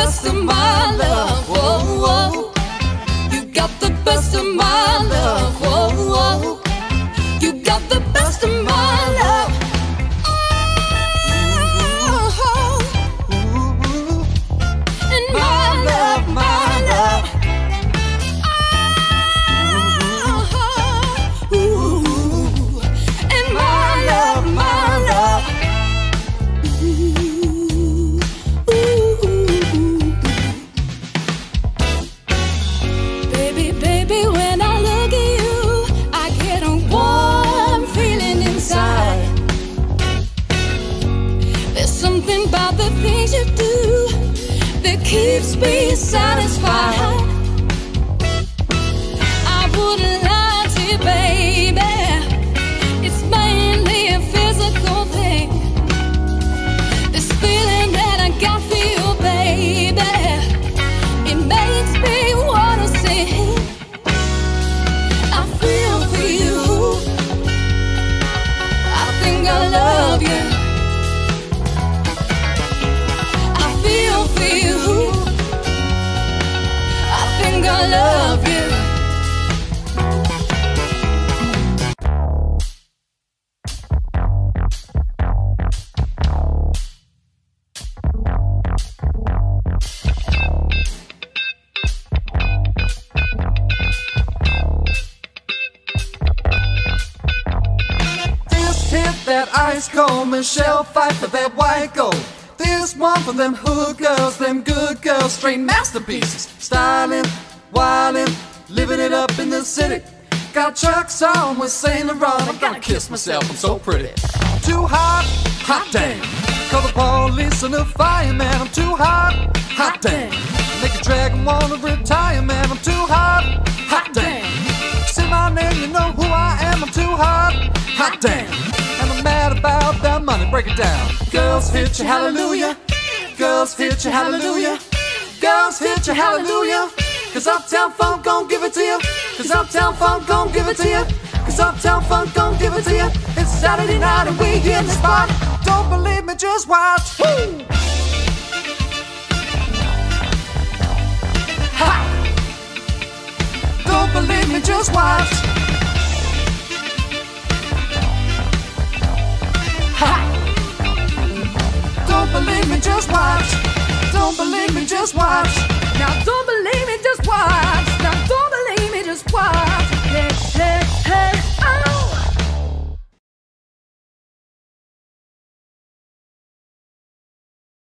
best of my love. Whoa, whoa. You got the best of my love. Whoa, whoa. You got the best of my love. You do that keeps me satisfied. Hit that ice cold Michelle Pfeiffer that white gold. This one for them hood girls, them good girls, straight masterpieces. Styling, wildin', living it up in the city. Got chucks on with Saint Laurent. I gotta kiss myself, I'm so pretty. Too hot, hot damn. Call the police and the fireman. I'm too hot, hot damn. Make a dragon wanna retire, man. I'm too hot, hot damn. Say my name, you know who I am. I'm too hot, hot damn. About that money. Break it down. Girls hit you, hallelujah. Girls hit you, hallelujah. Girls hit you, hallelujah. Cause Uptown Funk gon' give it to you. Cause Uptown Funk gon' give it to you. Cause Uptown Funk gon' give it to you. It's Saturday night and we in the spot. Don't believe me, just watch. Woo! Ha! Don't believe me, just watch. Just watch. Now don't believe me, just watch.